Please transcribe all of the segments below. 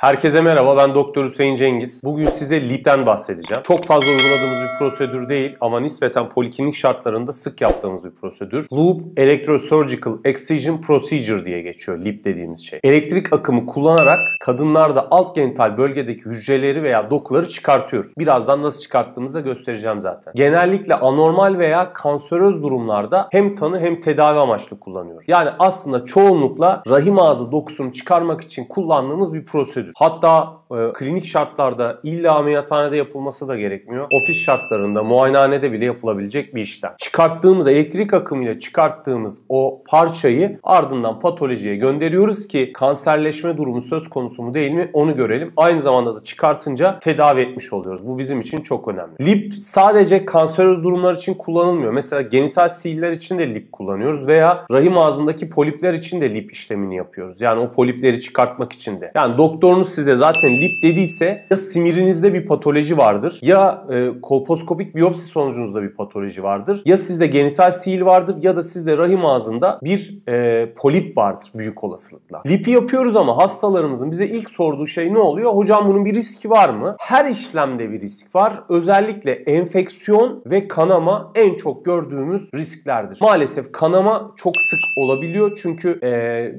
Herkese merhaba ben Doktor Hüseyin Cengiz. Bugün size LIP'ten bahsedeceğim. Çok fazla uyguladığımız bir prosedür değil ama nispeten poliklinik şartlarında sık yaptığımız bir prosedür. Loop Electrosurgical Excision Procedure diye geçiyor LIP dediğimiz şey. Elektrik akımı kullanarak kadınlarda alt genital bölgedeki hücreleri veya dokuları çıkartıyoruz. Birazdan nasıl çıkarttığımızı da göstereceğim zaten. Genellikle anormal veya kanseröz durumlarda hem tanı hem tedavi amaçlı kullanıyoruz. Yani aslında çoğunlukla rahim ağzı dokusunu çıkarmak için kullandığımız bir prosedür. Hatta e, klinik şartlarda illa ameliyathanede yapılması da gerekmiyor. Ofis şartlarında, muayenehanede bile yapılabilecek bir işlem. Çıkarttığımız elektrik akımıyla çıkarttığımız o parçayı ardından patolojiye gönderiyoruz ki kanserleşme durumu söz konusu mu değil mi onu görelim. Aynı zamanda da çıkartınca tedavi etmiş oluyoruz. Bu bizim için çok önemli. Lip sadece kanseröz durumlar için kullanılmıyor. Mesela genital sihirler için de lip kullanıyoruz veya rahim ağzındaki polipler için de lip işlemini yapıyoruz. Yani o polipleri çıkartmak için de. Yani doktorun doktorunuz size zaten lip dediyse ya simirinizde bir patoloji vardır ya e, kolposkopik biyopsi sonucunuzda bir patoloji vardır ya sizde genital sil vardır ya da sizde rahim ağzında bir e, polip vardır büyük olasılıkla. Lipi yapıyoruz ama hastalarımızın bize ilk sorduğu şey ne oluyor? Hocam bunun bir riski var mı? Her işlemde bir risk var. Özellikle enfeksiyon ve kanama en çok gördüğümüz risklerdir. Maalesef kanama çok sık olabiliyor çünkü e,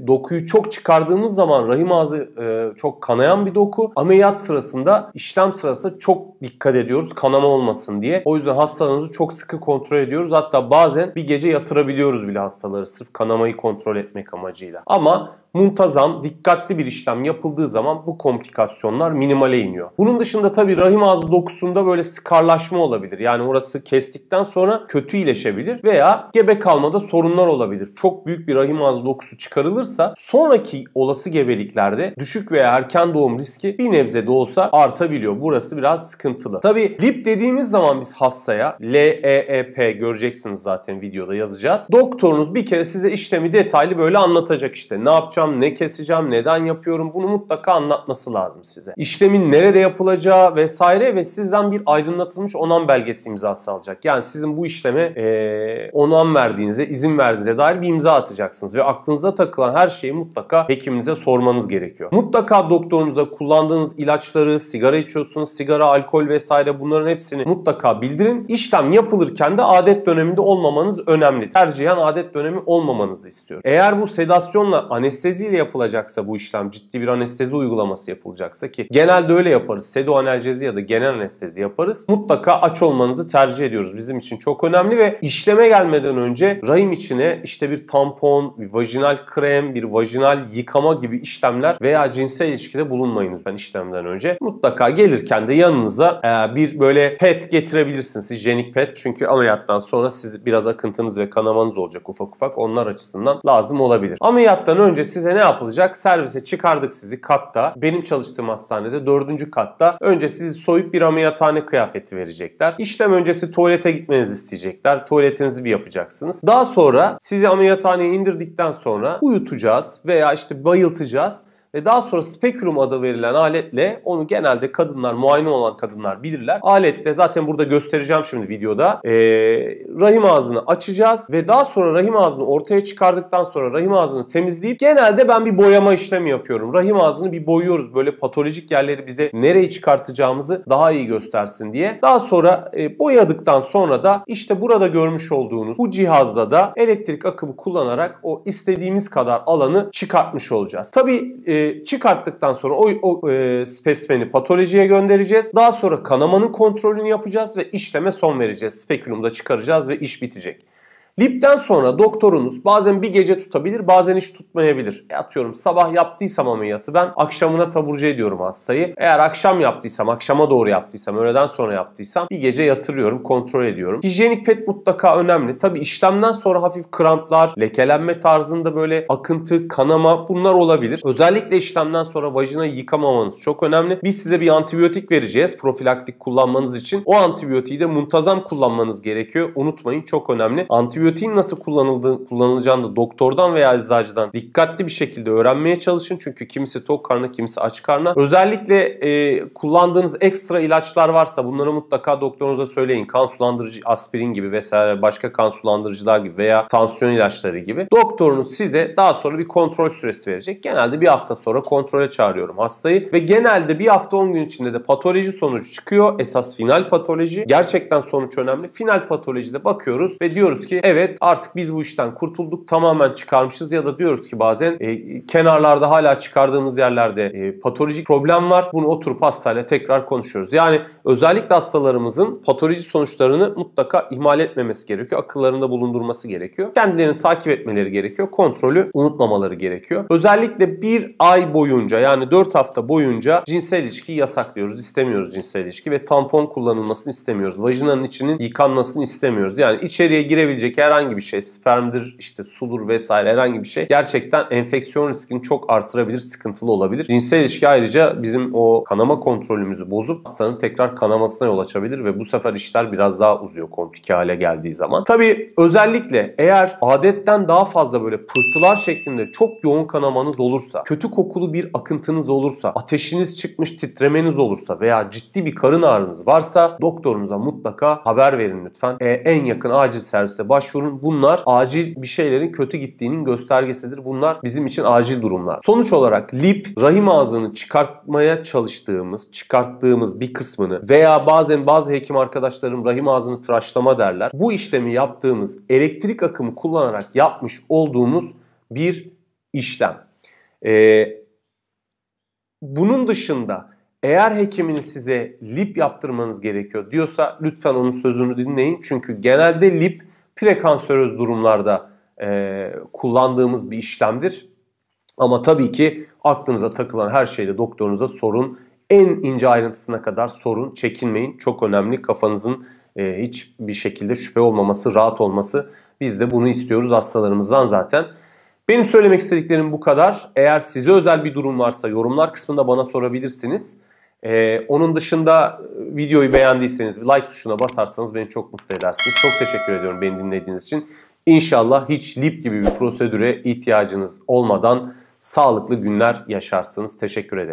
dokuyu çok çıkardığımız zaman rahim ağzı e, çok kanayan bir doku. Ameliyat sırasında, işlem sırasında çok dikkat ediyoruz kanama olmasın diye. O yüzden hastalarımızı çok sıkı kontrol ediyoruz. Hatta bazen bir gece yatırabiliyoruz bile hastaları sırf kanamayı kontrol etmek amacıyla. Ama muntazam, dikkatli bir işlem yapıldığı zaman bu komplikasyonlar minimale iniyor. Bunun dışında tabii rahim ağzı dokusunda böyle skarlaşma olabilir. Yani orası kestikten sonra kötü iyileşebilir veya gebe kalmada sorunlar olabilir. Çok büyük bir rahim ağzı dokusu çıkarılırsa sonraki olası gebeliklerde düşük veya erken doğum riski bir nebze de olsa artabiliyor. Burası biraz sıkıntılı. Tabii lip dediğimiz zaman biz hastaya LEEP göreceksiniz zaten videoda yazacağız. Doktorunuz bir kere size işlemi detaylı böyle anlatacak işte. Ne yapacağım yapacağım, ne keseceğim, neden yapıyorum bunu mutlaka anlatması lazım size. İşlemin nerede yapılacağı vesaire ve sizden bir aydınlatılmış onan belgesi imzası alacak. Yani sizin bu işleme e, onan verdiğinize, izin verdiğinize dair bir imza atacaksınız ve aklınıza takılan her şeyi mutlaka hekiminize sormanız gerekiyor. Mutlaka doktorunuza kullandığınız ilaçları, sigara içiyorsunuz, sigara, alkol vesaire bunların hepsini mutlaka bildirin. İşlem yapılırken de adet döneminde olmamanız önemli. Tercihen adet dönemi olmamanızı istiyorum. Eğer bu sedasyonla anestezi anesteziyle yapılacaksa bu işlem ciddi bir anestezi uygulaması yapılacaksa ki genelde öyle yaparız. Sedo analjezi ya da genel anestezi yaparız. Mutlaka aç olmanızı tercih ediyoruz. Bizim için çok önemli ve işleme gelmeden önce rahim içine işte bir tampon, bir vajinal krem, bir vajinal yıkama gibi işlemler veya cinsel ilişkide bulunmayın lütfen işlemden önce. Mutlaka gelirken de yanınıza e, bir böyle pet getirebilirsiniz. Hijyenik pet. Çünkü ameliyattan sonra siz biraz akıntınız ve kanamanız olacak ufak ufak. Onlar açısından lazım olabilir. Ameliyattan önce siz size ne yapılacak? Servise çıkardık sizi katta. Benim çalıştığım hastanede dördüncü katta. Önce sizi soyup bir ameliyathane kıyafeti verecekler. İşlem öncesi tuvalete gitmenizi isteyecekler. Tuvaletinizi bir yapacaksınız. Daha sonra sizi ameliyathaneye indirdikten sonra uyutacağız veya işte bayıltacağız ve daha sonra spekulum adı verilen aletle onu genelde kadınlar, muayene olan kadınlar bilirler. Aletle zaten burada göstereceğim şimdi videoda. Ee, rahim ağzını açacağız ve daha sonra rahim ağzını ortaya çıkardıktan sonra rahim ağzını temizleyip genelde ben bir boyama işlemi yapıyorum. Rahim ağzını bir boyuyoruz böyle patolojik yerleri bize nereyi çıkartacağımızı daha iyi göstersin diye. Daha sonra e, boyadıktan sonra da işte burada görmüş olduğunuz bu cihazda da elektrik akımı kullanarak o istediğimiz kadar alanı çıkartmış olacağız. Tabii e, çıkarttıktan sonra o, o e, spesmeni patolojiye göndereceğiz. Daha sonra kanamanın kontrolünü yapacağız ve işleme son vereceğiz. Spekulumda çıkaracağız ve iş bitecek. Lipten sonra doktorunuz bazen bir gece tutabilir bazen hiç tutmayabilir. E atıyorum sabah yaptıysam ameliyatı ben akşamına taburcu ediyorum hastayı. Eğer akşam yaptıysam akşama doğru yaptıysam öğleden sonra yaptıysam bir gece yatırıyorum kontrol ediyorum. Hijyenik pet mutlaka önemli. Tabi işlemden sonra hafif kramplar, lekelenme tarzında böyle akıntı, kanama bunlar olabilir. Özellikle işlemden sonra vajinayı yıkamamanız çok önemli. Biz size bir antibiyotik vereceğiz profilaktik kullanmanız için. O antibiyotiği de muntazam kullanmanız gerekiyor. Unutmayın çok önemli. Antibiyotik antibiyotiğin nasıl kullanıldığı, kullanılacağını da doktordan veya eczacıdan dikkatli bir şekilde öğrenmeye çalışın. Çünkü kimisi tok karnı, kimisi aç karnı. Özellikle e, kullandığınız ekstra ilaçlar varsa bunları mutlaka doktorunuza söyleyin. Kan sulandırıcı aspirin gibi vesaire başka kan sulandırıcılar gibi veya tansiyon ilaçları gibi. Doktorunuz size daha sonra bir kontrol süresi verecek. Genelde bir hafta sonra kontrole çağırıyorum hastayı ve genelde bir hafta 10 gün içinde de patoloji sonucu çıkıyor. Esas final patoloji. Gerçekten sonuç önemli. Final patolojide bakıyoruz ve diyoruz ki evet artık biz bu işten kurtulduk. Tamamen çıkarmışız ya da diyoruz ki bazen e, kenarlarda hala çıkardığımız yerlerde e, patolojik problem var. Bunu oturup hastayla tekrar konuşuyoruz. Yani özellikle hastalarımızın patoloji sonuçlarını mutlaka ihmal etmemesi gerekiyor. Akıllarında bulundurması gerekiyor. Kendilerini takip etmeleri gerekiyor. Kontrolü unutmamaları gerekiyor. Özellikle bir ay boyunca yani 4 hafta boyunca cinsel ilişki yasaklıyoruz. İstemiyoruz cinsel ilişki ve tampon kullanılmasını istemiyoruz. Vajinanın içinin yıkanmasını istemiyoruz. Yani içeriye girebilecek herhangi bir şey, spermdir, işte sudur vesaire herhangi bir şey gerçekten enfeksiyon riskini çok artırabilir, sıkıntılı olabilir. Cinsel ilişki ayrıca bizim o kanama kontrolümüzü bozup hastanın tekrar kanamasına yol açabilir ve bu sefer işler biraz daha uzuyor komplike hale geldiği zaman. Tabii özellikle eğer adetten daha fazla böyle pıhtılar şeklinde çok yoğun kanamanız olursa, kötü kokulu bir akıntınız olursa, ateşiniz çıkmış titremeniz olursa veya ciddi bir karın ağrınız varsa doktorunuza mutlaka haber verin lütfen. E, en yakın acil servise başvurun. Bunlar acil bir şeylerin kötü gittiğinin göstergesidir. Bunlar bizim için acil durumlar. Sonuç olarak lip rahim ağzını çıkartmaya çalıştığımız, çıkarttığımız bir kısmını veya bazen bazı hekim arkadaşlarım rahim ağzını tıraşlama derler. Bu işlemi yaptığımız elektrik akımı kullanarak yapmış olduğumuz bir işlem. Ee, bunun dışında eğer hekiminiz size lip yaptırmanız gerekiyor diyorsa lütfen onun sözünü dinleyin. Çünkü genelde lip prekanseröz durumlarda e, kullandığımız bir işlemdir. Ama tabii ki aklınıza takılan her şeyde doktorunuza sorun. En ince ayrıntısına kadar sorun. Çekinmeyin. Çok önemli. Kafanızın e, hiçbir şekilde şüphe olmaması, rahat olması. Biz de bunu istiyoruz hastalarımızdan zaten. Benim söylemek istediklerim bu kadar. Eğer size özel bir durum varsa yorumlar kısmında bana sorabilirsiniz. Ee, onun dışında videoyu beğendiyseniz like tuşuna basarsanız beni çok mutlu edersiniz. Çok teşekkür ediyorum beni dinlediğiniz için. İnşallah hiç lip gibi bir prosedüre ihtiyacınız olmadan sağlıklı günler yaşarsınız. Teşekkür ederim.